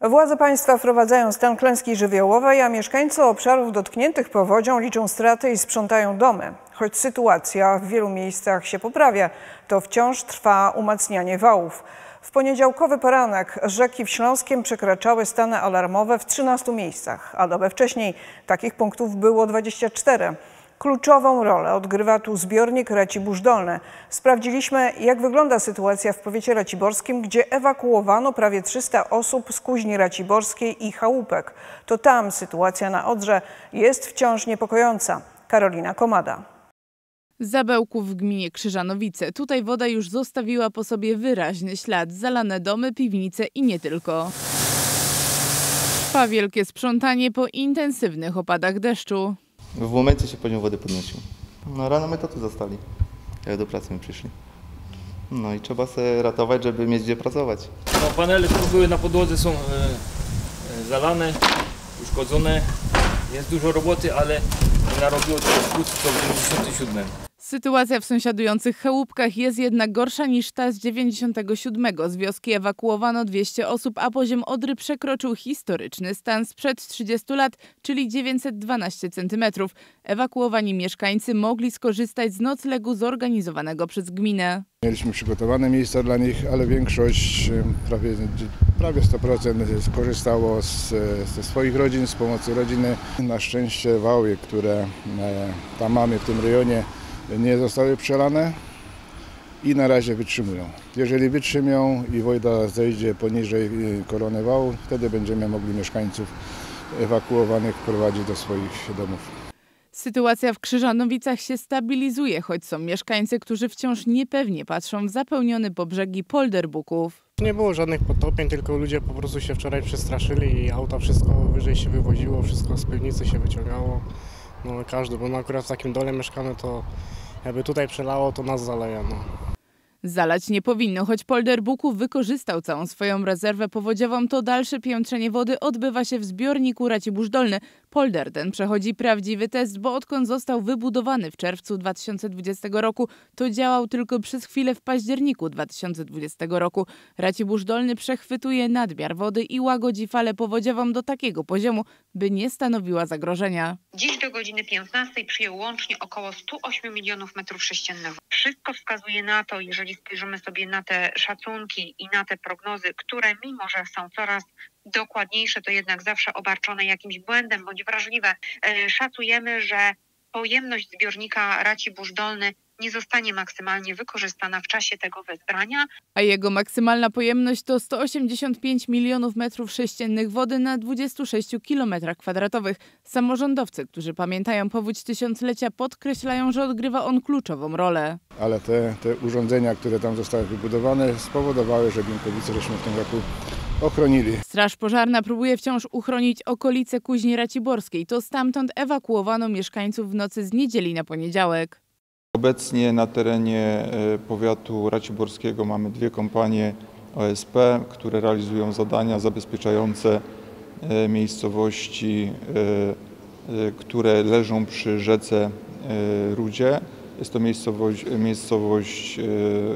Władze państwa wprowadzają stan klęski żywiołowej, a mieszkańcy obszarów dotkniętych powodzią liczą straty i sprzątają domy. Choć sytuacja w wielu miejscach się poprawia, to wciąż trwa umacnianie wałów. W poniedziałkowy poranek rzeki w Śląskiem przekraczały stany alarmowe w 13 miejscach, a dobę wcześniej takich punktów było 24. Kluczową rolę odgrywa tu zbiornik Racibórz Dolne. Sprawdziliśmy, jak wygląda sytuacja w powiecie raciborskim, gdzie ewakuowano prawie 300 osób z kuźni raciborskiej i chałupek. To tam sytuacja na Odrze jest wciąż niepokojąca. Karolina Komada. Zabełków w gminie Krzyżanowice. Tutaj woda już zostawiła po sobie wyraźny ślad. Zalane domy, piwnice i nie tylko. Trwa wielkie sprzątanie po intensywnych opadach deszczu. W momencie się poziom wody podnosił. No rano my to tu zostali, jak do pracy my przyszli. No i trzeba się ratować, żeby mieć gdzie pracować. No, panele, które były na podłodze są e, e, zalane, uszkodzone. Jest dużo roboty, ale narobiło to w 97. Sytuacja w sąsiadujących chałupkach jest jednak gorsza niż ta z 97. Z wioski ewakuowano 200 osób, a poziom Odry przekroczył historyczny stan sprzed 30 lat, czyli 912 cm. Ewakuowani mieszkańcy mogli skorzystać z noclegu zorganizowanego przez gminę. Mieliśmy przygotowane miejsca dla nich, ale większość, e, prawie, prawie 100% skorzystało z, ze swoich rodzin, z pomocy rodziny. Na szczęście wały, które e, tam mamy w tym rejonie, nie zostały przelane i na razie wytrzymują. Jeżeli wytrzymią i wojda zejdzie poniżej y, korony wału, wtedy będziemy mogli mieszkańców ewakuowanych prowadzić do swoich domów. Sytuacja w Krzyżanowicach się stabilizuje, choć są mieszkańcy, którzy wciąż niepewnie patrzą w zapełniony po brzegi polder buków. Nie było żadnych potopień, tylko ludzie po prostu się wczoraj przestraszyli i auta wszystko wyżej się wywoziło, wszystko z piwnicy się wyciągało. No każdy, bo my akurat w takim dole mieszkamy, to jakby tutaj przelało, to nas zaleje. No. Zalać nie powinno, choć polder Buków wykorzystał całą swoją rezerwę powodziową, to dalsze piętrzenie wody odbywa się w zbiorniku Racibórz Dolny. Polder ten przechodzi prawdziwy test, bo odkąd został wybudowany w czerwcu 2020 roku, to działał tylko przez chwilę w październiku 2020 roku. Racibórz Dolny przechwytuje nadmiar wody i łagodzi falę powodziową do takiego poziomu, by nie stanowiła zagrożenia. Dziś do godziny 15 przyjął łącznie około 108 milionów metrów sześciennych. Wszystko wskazuje na to, jeżeli spojrzymy sobie na te szacunki i na te prognozy, które mimo, że są coraz dokładniejsze, to jednak zawsze obarczone jakimś błędem bądź wrażliwe, e, szacujemy, że pojemność zbiornika Racibórz Dolny nie zostanie maksymalnie wykorzystana w czasie tego wezbrania. A jego maksymalna pojemność to 185 milionów metrów sześciennych wody na 26 kilometrach kwadratowych. Samorządowcy, którzy pamiętają powódź tysiąclecia, podkreślają, że odgrywa on kluczową rolę. Ale te, te urządzenia, które tam zostały wybudowane, spowodowały, że Bienkowice żeśmy w tym roku ochronili. Straż pożarna próbuje wciąż uchronić okolice Kuźni Raciborskiej. To stamtąd ewakuowano mieszkańców w nocy z niedzieli na poniedziałek. Obecnie na terenie e, powiatu raciborskiego mamy dwie kompanie OSP, które realizują zadania zabezpieczające e, miejscowości, e, które leżą przy rzece Rudzie. Jest to miejscowość, miejscowość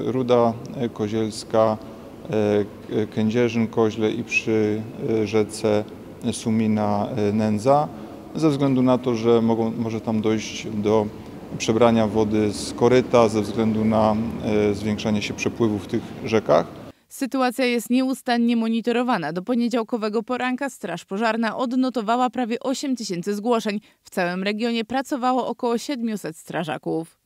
Ruda Kozielska, Kędzierzyn, Koźle i przy rzece Sumina Nędza. Ze względu na to, że mogą, może tam dojść do przebrania wody z koryta ze względu na e, zwiększanie się przepływu w tych rzekach. Sytuacja jest nieustannie monitorowana. Do poniedziałkowego poranka Straż Pożarna odnotowała prawie 8 tysięcy zgłoszeń. W całym regionie pracowało około 700 strażaków.